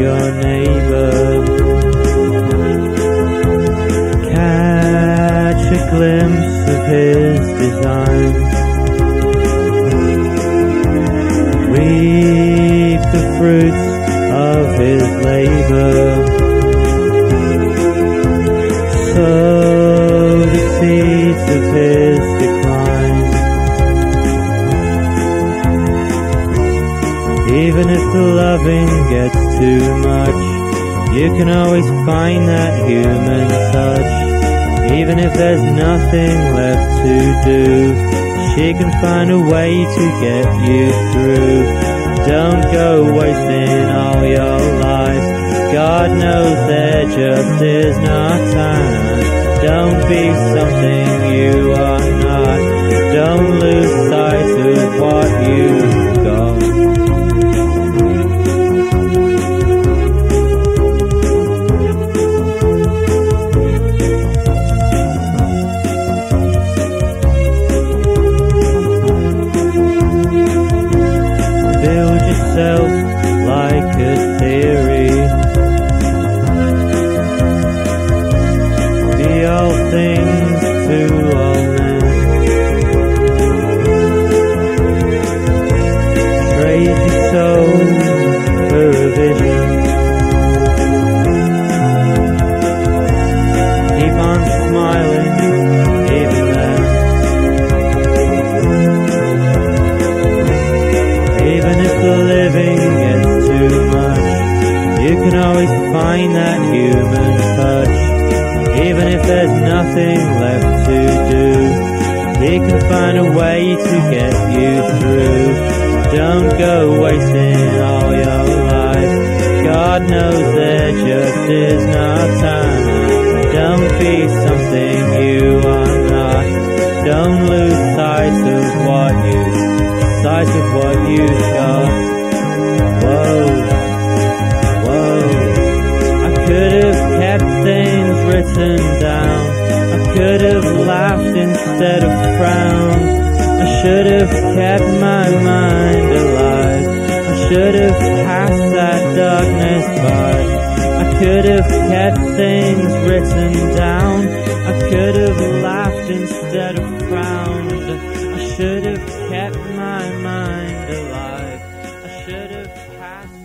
your neighbor. Catch a glimpse of his design. Reap the fruits of his labor. Sow the seeds of his decline. Even if the loving gets too much, you can always find that human touch. Even if there's nothing left to do, she can find a way to get you through. Don't go wasting all your life. God knows there just is not time. Don't be something you are not. Don't lose sight of what you've yourself like a theory. Be all things to find that human touch. Even if there's nothing left to do, he can find a way to get you through. Don't go wasting all your life. God knows there just is no time. Don't be something you are not. Don't lose sight of what you sight of what you've got. Written down. I could have laughed instead of frowned. I should have kept my mind alive. I should have passed that darkness by. I could have kept things written down. I could have laughed instead of frowned. I should have kept my mind alive. I should have passed